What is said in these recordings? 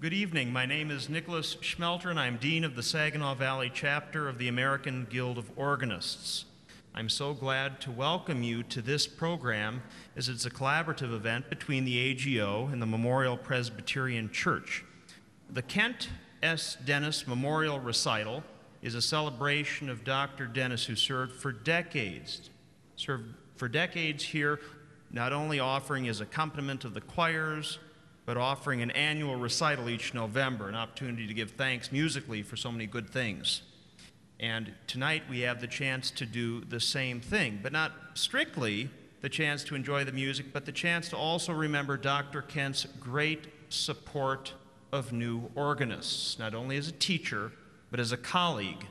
Good evening. My name is Nicholas Schmelter, and I'm Dean of the Saginaw Valley chapter of the American Guild of Organists. I'm so glad to welcome you to this program as it's a collaborative event between the AGO and the Memorial Presbyterian Church. The Kent S. Dennis Memorial Recital is a celebration of Dr. Dennis, who served for decades, served for decades here, not only offering as accompaniment of the choirs, but offering an annual recital each November, an opportunity to give thanks musically for so many good things. And tonight we have the chance to do the same thing, but not strictly the chance to enjoy the music, but the chance to also remember Dr. Kent's great support of new organists, not only as a teacher, but as a colleague.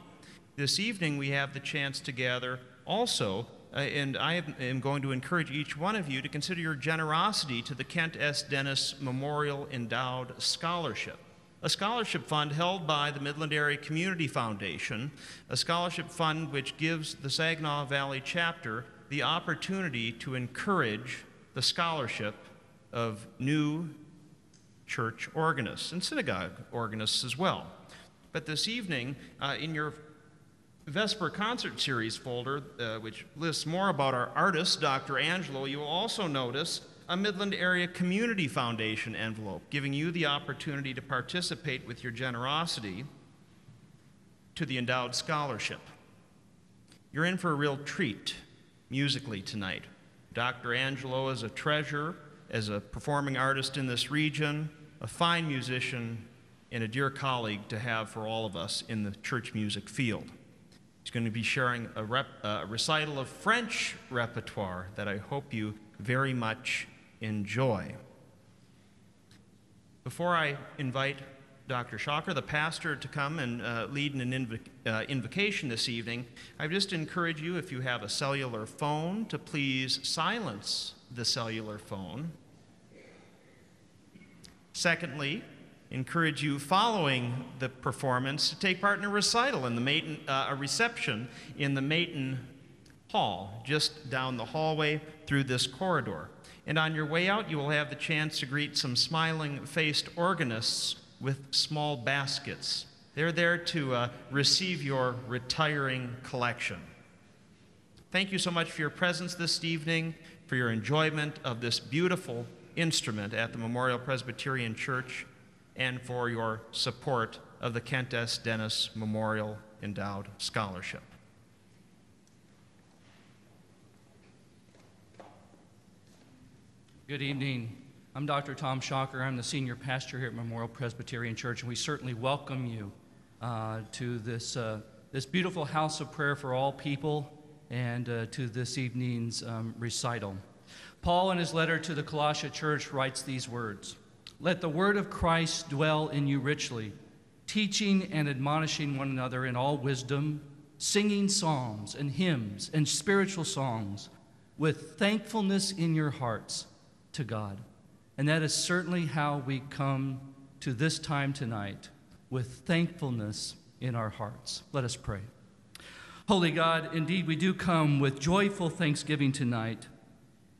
This evening we have the chance to gather also, uh, and I am going to encourage each one of you to consider your generosity to the Kent S. Dennis Memorial Endowed Scholarship a scholarship fund held by the Midland Area Community Foundation, a scholarship fund which gives the Saginaw Valley chapter the opportunity to encourage the scholarship of new church organists and synagogue organists as well. But this evening, uh, in your Vesper Concert Series folder, uh, which lists more about our artist, Dr. Angelo, you will also notice a Midland Area Community Foundation envelope, giving you the opportunity to participate with your generosity to the endowed scholarship. You're in for a real treat musically tonight. Dr. Angelo is a treasure as a performing artist in this region, a fine musician, and a dear colleague to have for all of us in the church music field. He's going to be sharing a, rep, a recital of French repertoire that I hope you very much enjoy. Before I invite Dr. Shocker, the pastor, to come and uh, lead an inv- uh, invocation this evening, I just encourage you, if you have a cellular phone, to please silence the cellular phone. Secondly, encourage you following the performance to take part in a recital in the Maton, uh, a reception in the Maton Hall, just down the hallway through this corridor. And on your way out, you will have the chance to greet some smiling faced organists with small baskets. They're there to uh, receive your retiring collection. Thank you so much for your presence this evening, for your enjoyment of this beautiful instrument at the Memorial Presbyterian Church, and for your support of the Kent S. Dennis Memorial Endowed Scholarship. Good evening. I'm Dr. Tom Shocker. I'm the senior pastor here at Memorial Presbyterian Church, and we certainly welcome you uh, to this, uh, this beautiful house of prayer for all people and uh, to this evening's um, recital. Paul, in his letter to the Colossia church, writes these words Let the word of Christ dwell in you richly, teaching and admonishing one another in all wisdom, singing psalms and hymns and spiritual songs with thankfulness in your hearts to God. And that is certainly how we come to this time tonight with thankfulness in our hearts. Let us pray. Holy God, indeed, we do come with joyful thanksgiving tonight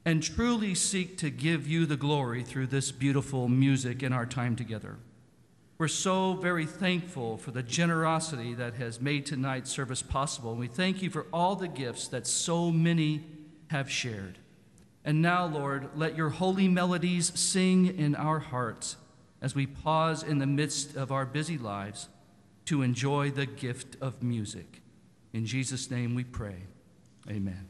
and truly seek to give you the glory through this beautiful music in our time together. We're so very thankful for the generosity that has made tonight's service possible. And we thank you for all the gifts that so many have shared. And now, Lord, let your holy melodies sing in our hearts as we pause in the midst of our busy lives to enjoy the gift of music. In Jesus' name we pray. Amen.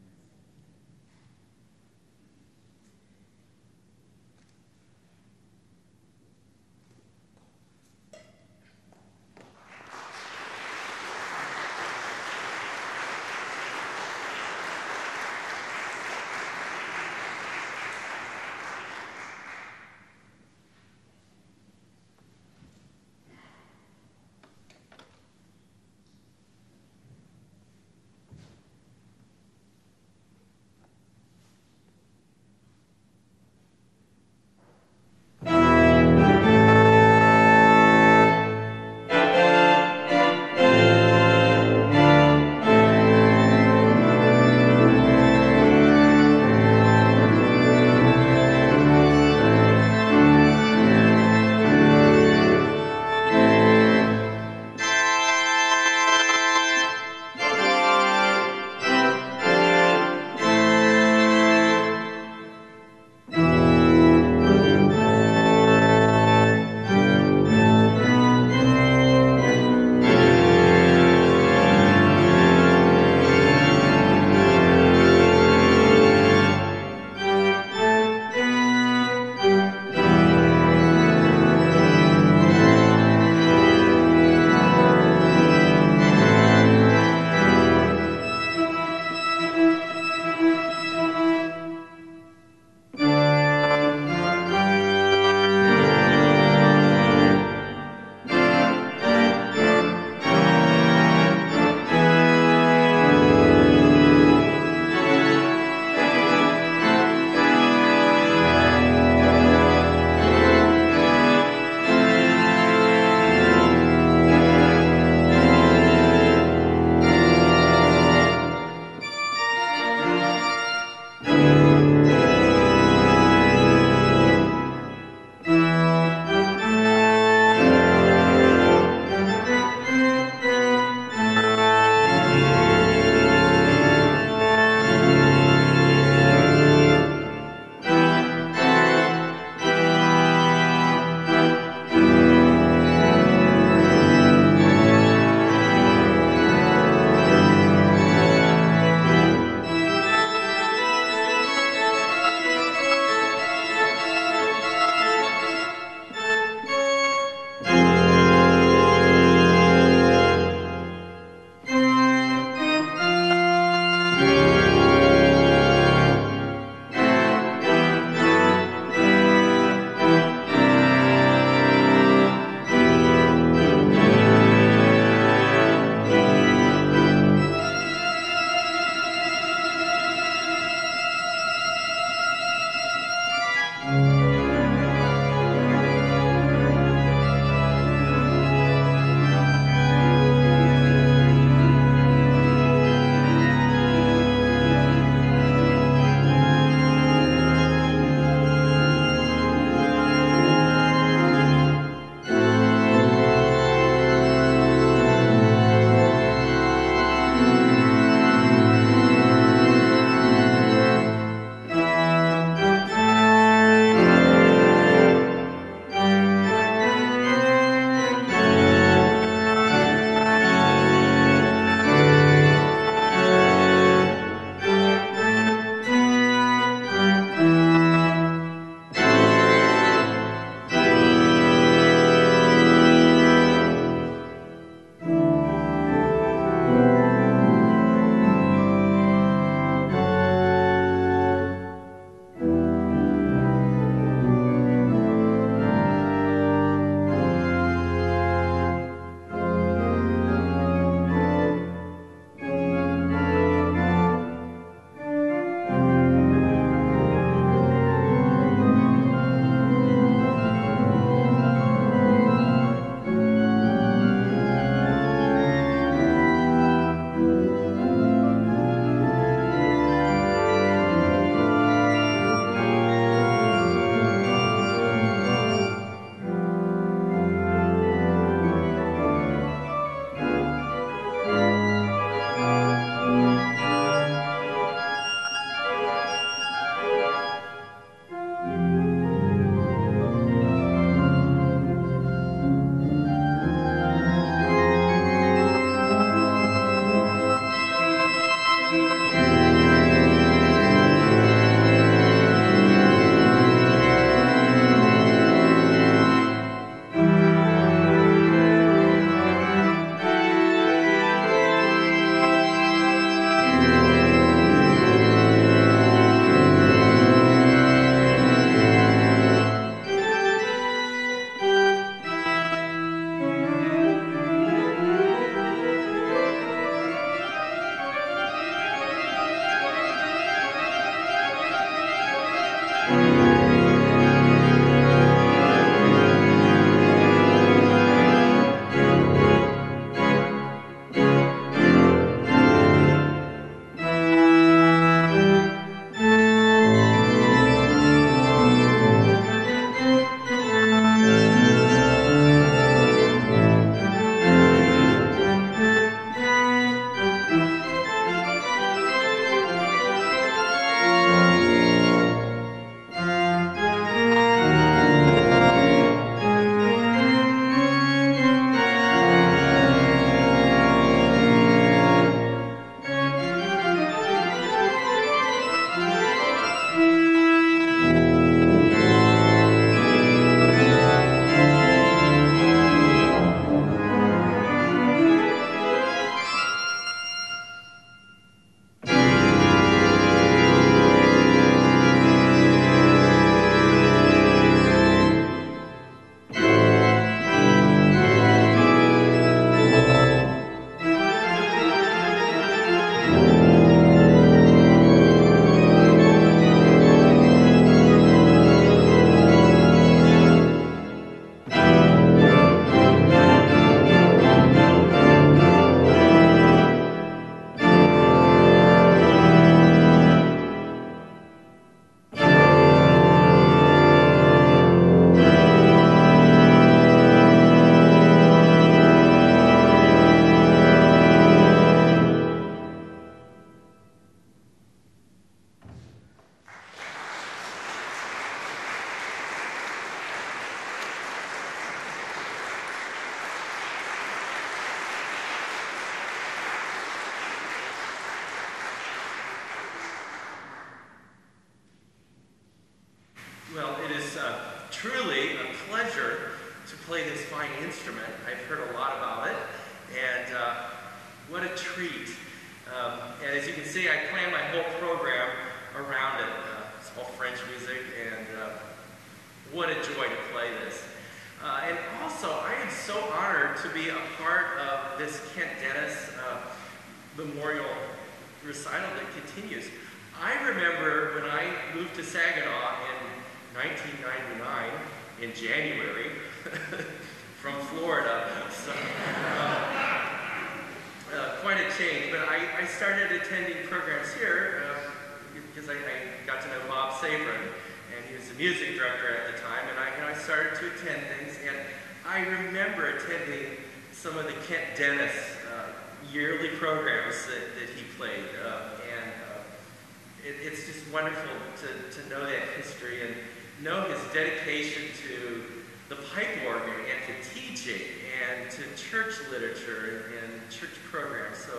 To, to know that history and know his dedication to the pipe organ and to teaching and to church literature and, church programs. So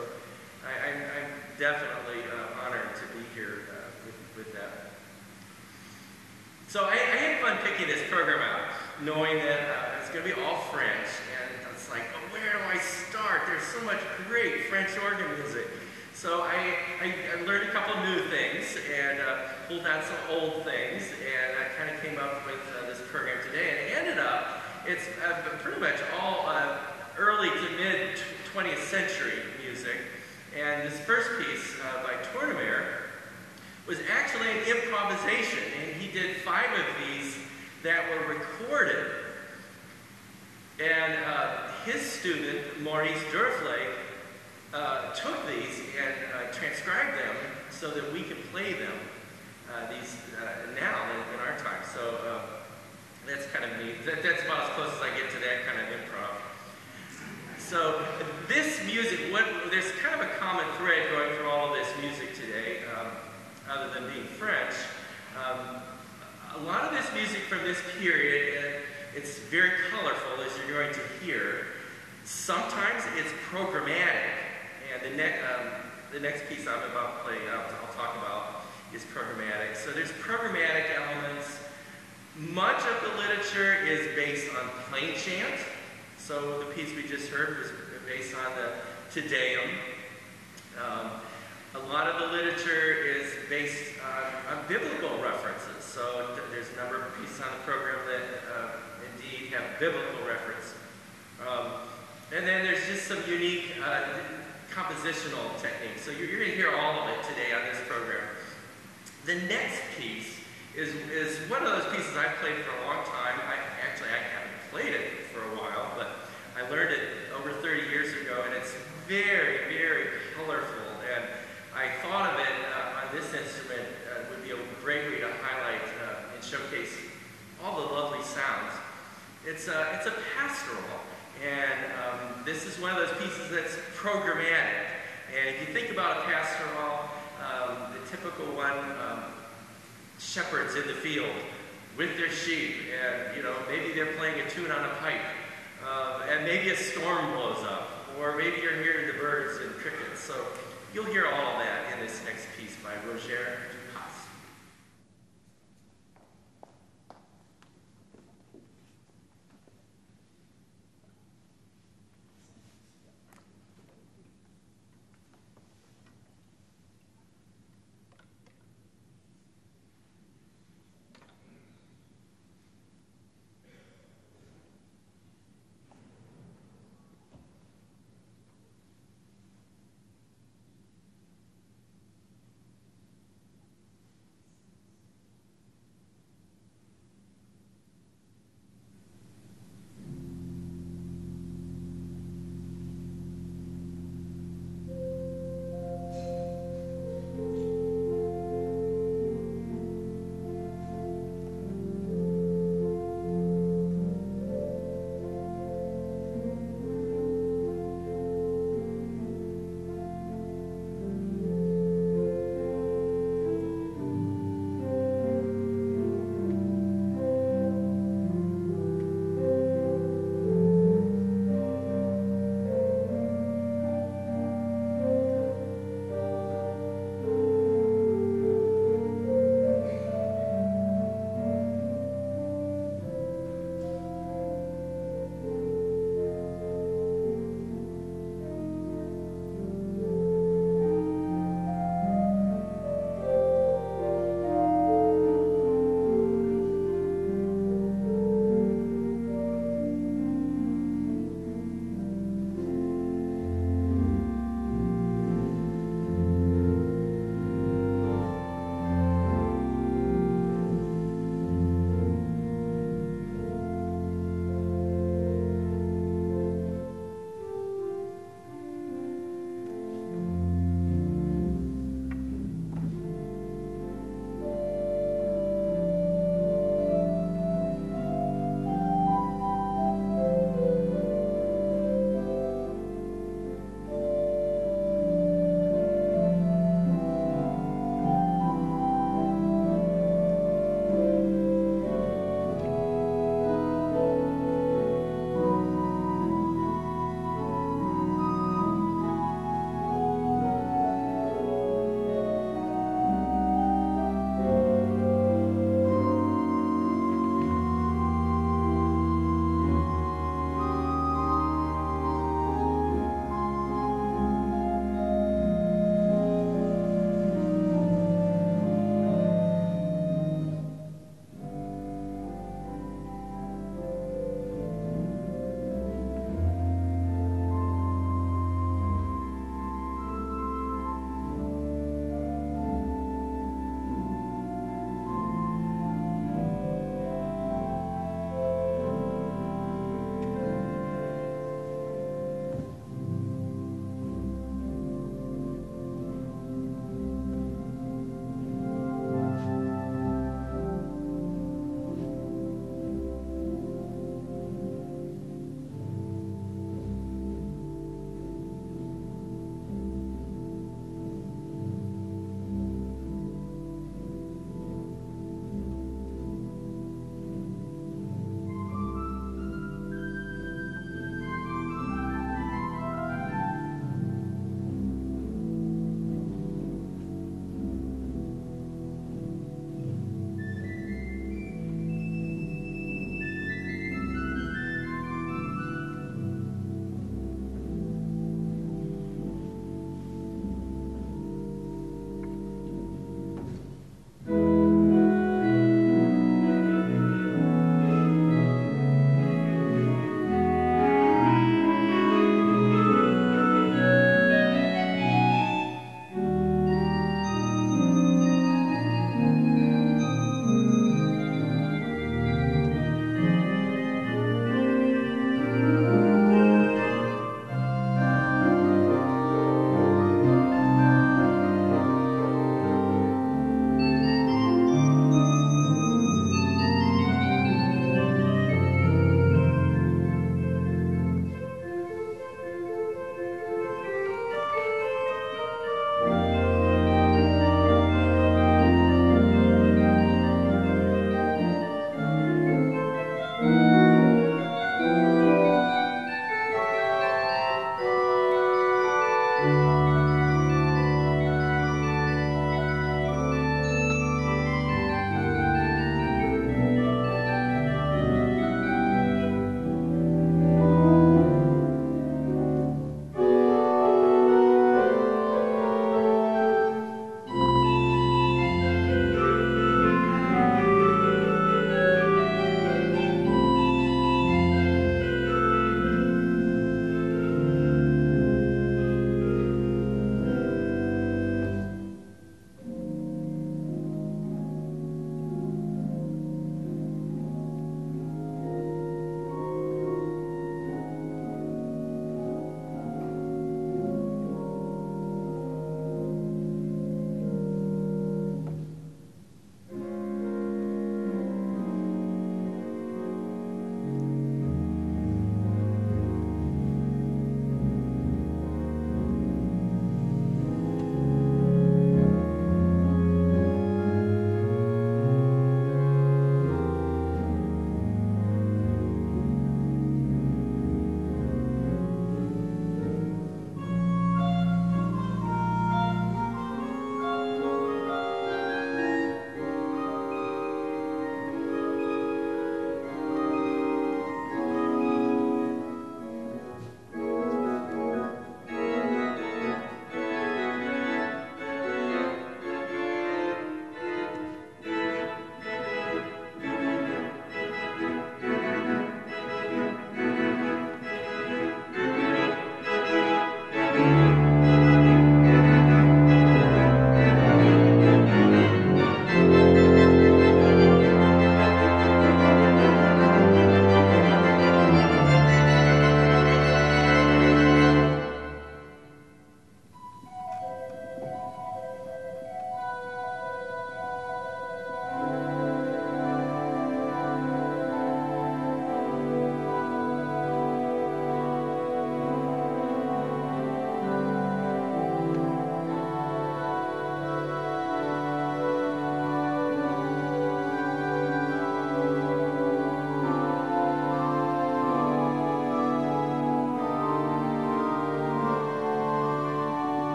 I, am definitely uh, honored to be here uh, with, with that. So I, I, had fun picking this program out, knowing that uh, it's going to be all French. And it's like, oh, where do I start? There's so much great French organ music. So I, I, I learned a couple new things and uh, pulled out some old things, and I kind of came up with uh, this program today. And it ended up, it's uh, pretty much all early to mid 20th century music. And this first piece uh, by Tournemire was actually an improvisation, and he did five of these that were recorded. And uh, his student, Maurice Duruflé, uh, took these and uh, transcribed them so that we could play them uh, these uh, now in, in, our time. So uh, that's kind of neat. That, that's about as close as I get to that kind of improv. So this music, what, there's kind of a common thread going through all of this music today, um, other than being French. Um, a lot of this music from this period, it's very colorful, as you're going to hear. Sometimes it's programmatic. And the, ne um, the next piece I'm about to play, I'll, I'll talk about, is programmatic. So there's programmatic elements. Much of the literature is based on plain chant. So the piece we just heard was based on the Te Deum. Um, a lot of the literature is based on, on biblical references. So th there's a number of pieces on the program that uh, indeed have biblical reference. Um, and then there's just some unique uh, compositional techniques. So you're, you're going to hear all of it today on this program. The next piece is, is one of those pieces I've played for a long time. I, actually, I haven't played it for a while, but I learned it over 30 years ago, and it's very, very colorful. And I thought of it uh, on this instrument uh, would be a great way to highlight uh, and showcase all the lovely sounds. It's a, it's a pastoral. And um, this is one of those pieces that's programmatic. And if you think about a pastoral, um, the typical one, um, shepherds in the field with their sheep, and you know maybe they're playing a tune on a pipe, uh, and maybe a storm blows up, or maybe you're hearing the birds and crickets. So you'll hear all that in this next piece by Roger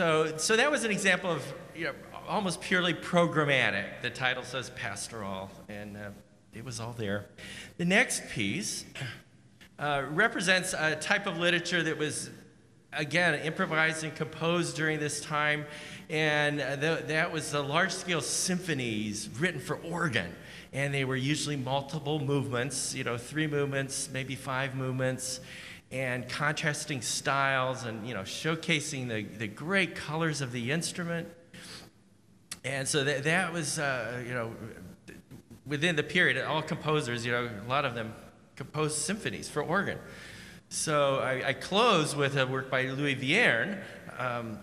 so, so that was an example of you know, almost purely programmatic. The title says pastoral, and uh, it was all there. The next piece uh, represents a type of literature that was, again, improvised and composed during this time, and uh, th- that was the large scale symphonies written for organ. And they were usually multiple movements, you know, three movements, maybe five movements and contrasting styles and you know showcasing the, the great colors of the instrument. And so that, that was uh, you know within the period all composers you know a lot of them composed symphonies for organ. So i, I close with a work by louis vierne um,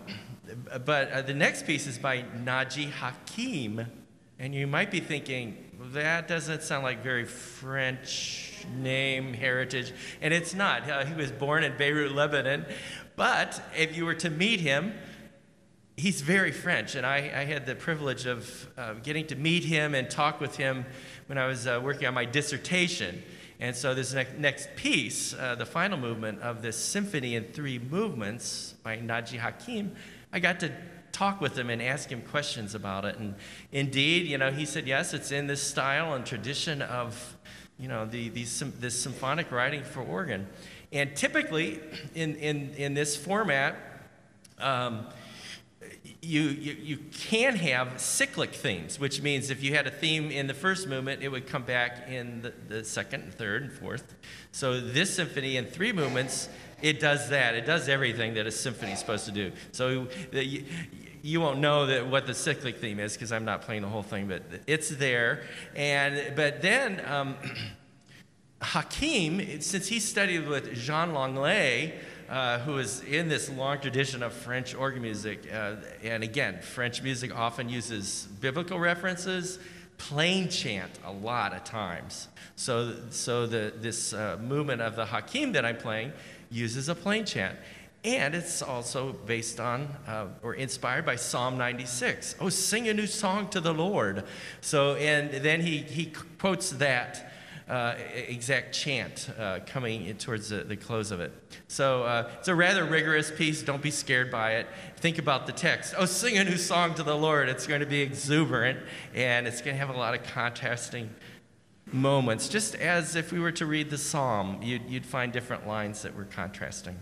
but uh, the next piece is by naji hakim. And you might be thinking that doesn't sound like very french name, heritage, and it's not. Uh, he was born in Beirut, Lebanon, but if you were to meet him, he's very French, and I, I had the privilege of uh, getting to meet him and talk with him when I was uh, working on my dissertation. And so, this ne- next piece, uh, the final movement of this symphony in three movements by Naji Hakim, I got to talk with him and ask him questions about it. And indeed, you know, he said, yes, it's in this style and tradition of you know, the, these, this symphonic writing for organ. And typically, in, in, in this format, um, you, you, you can have cyclic themes, which means if you had a theme in the first movement, it would come back in the, the second and third and fourth. So this symphony in three movements, it does that. It does everything that a symphony is supposed to do. So the, you won't know that what the cyclic theme is because I'm not playing the whole thing, but it's there. And but then um, Hakim, since he studied with Jean Langlais, uh, who is in this long tradition of French organ music, uh, and again, French music often uses biblical references, plain chant a lot of times. So, so the, this uh, movement of the Hakim that I'm playing uses a plain chant. And it's also based on uh, or inspired by Psalm 96. Oh, sing a new song to the Lord. So, and then he, he quotes that uh, exact chant uh, coming towards the, the, close of it. So uh, it's a rather rigorous piece. Don't be scared by it. Think about the text. Oh, sing a new song to the Lord. It's going to be exuberant and it's going to have a lot of contrasting moments. Just as if we were to read the psalm, you'd, you'd find different lines that were contrasting.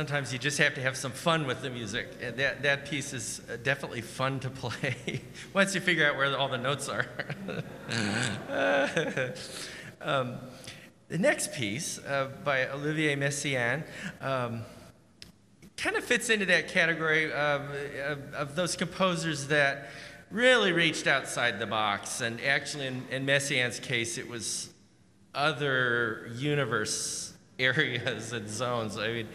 Sometimes you just have to have some fun with the music. And that, that piece is uh, definitely fun to play once you figure out where all the notes are. um, the next piece uh, by Olivier Messiaen um, kind of fits into that category of, of, of, those composers that really reached outside the box. And actually, in, in Messiaen's case, it was other universe areas and zones. I mean,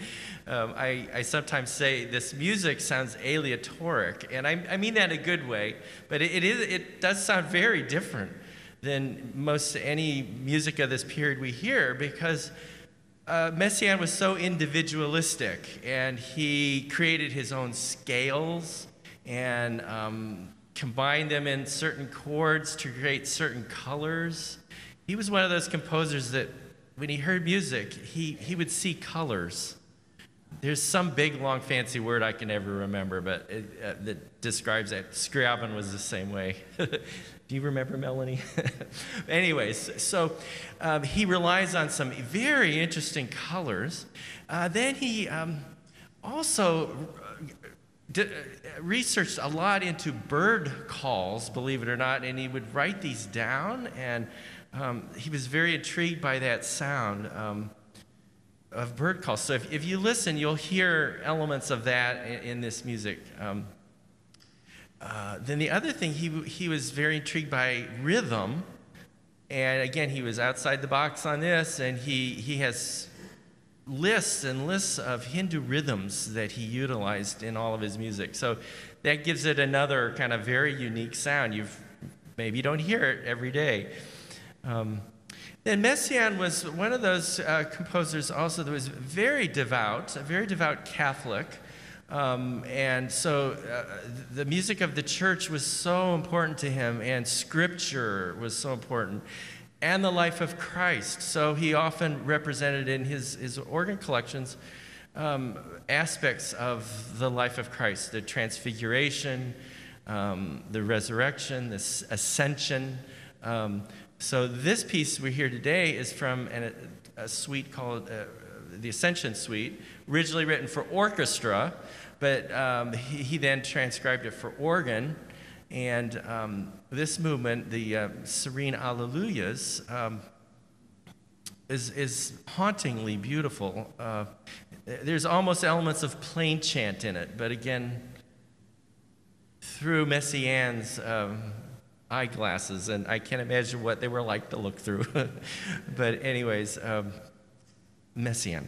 um, I, I, sometimes say this music sounds aleatoric, and I, I mean that in a good way, but it, it, is, it does sound very different than most any music of this period we hear because uh, Messiaen was so individualistic, and he created his own scales and um, combined them in certain chords to create certain colors. He was one of those composers that when he heard music, he, he would see colors. There's some big, long, fancy word I can never remember, but it, uh, that describes that. Scriabin was the same way. Do you remember Melanie? Anyways, so um, he relies on some very interesting colors. Uh, then he um, also uh, uh, researched a lot into bird calls, believe it or not, and he would write these down, and um, he was very intrigued by that sound. Of bird calls. So if, if you listen, you'll hear elements of that in, in this music. Um, uh, then the other thing, he, he was very intrigued by rhythm. And again, he was outside the box on this, and he, he has lists and lists of Hindu rhythms that he utilized in all of his music. So that gives it another kind of very unique sound. You've maybe you don't hear it every day. Um, then Messiaen was one of those uh, composers also that was very devout, a very devout Catholic. Um, and so uh, the music of the church was so important to him, and scripture was so important, and the life of Christ. So he often represented in his, his organ collections um, aspects of the life of Christ the transfiguration, um, the resurrection, the ascension. So this piece we hear today is from an, a suite called uh, the Ascension Suite, originally written for orchestra, but um, he, he, then transcribed it for organ. And um, this movement, the uh, Serene Alleluias, um, is, is hauntingly beautiful. Uh, there's almost elements of plain chant in it, but again, through Messiaen's um, eyeglasses, and I can't imagine what they were like to look through. but, anyways, um, Messiaen.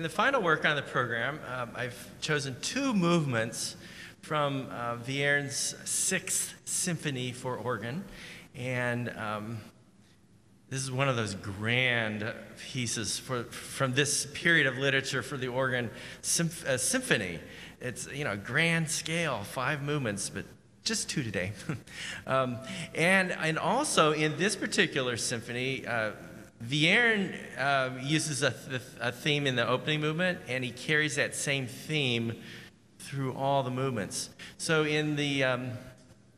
In the final work on the program, um, I've chosen two movements from uh, Vierne's Sixth Symphony for organ. And um, this is one of those grand pieces for, from this period of literature for the organ symph- uh, symphony. It's, you know, grand scale, five movements, but just two today. um, and, and also in this particular symphony, uh, Vierne uh, uses a, th- a theme in the opening movement, and he carries that same theme through all the movements. So in the, um,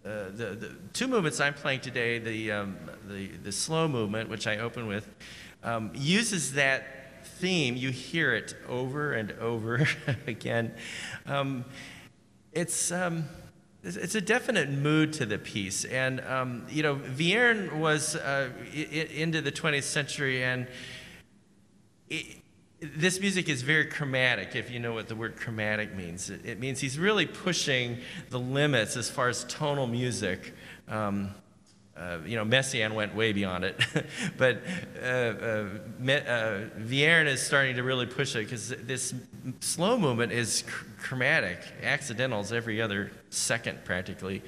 uh, the, the, two movements I'm playing today, the, um, the, the slow movement, which I open with, um, uses that theme. You hear it over and over again. Um, it's, um, it's a definite mood to the piece. And, um, you know, Vierne was uh, into the 20th century, and it, this music is very chromatic, if you know what the word chromatic means. It, it means he's really pushing the limits as far as tonal music. Um, uh, you know, Messiaen went way beyond it, but uh, uh, uh, Vierne is starting to really push it because this slow movement is ch- chromatic, accidentals every other second practically.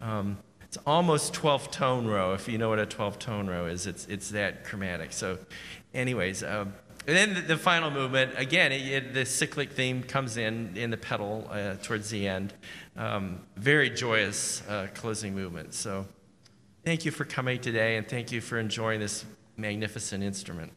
Um, it's almost 12 tone row, if you know what a 12 tone row is. It's, it's that chromatic. So, anyways, um, and then the, the final movement, again, it, it, the cyclic theme comes in in the pedal uh, towards the end. Um, very joyous uh, closing movement. So, thank you for coming today, and thank you for enjoying this magnificent instrument.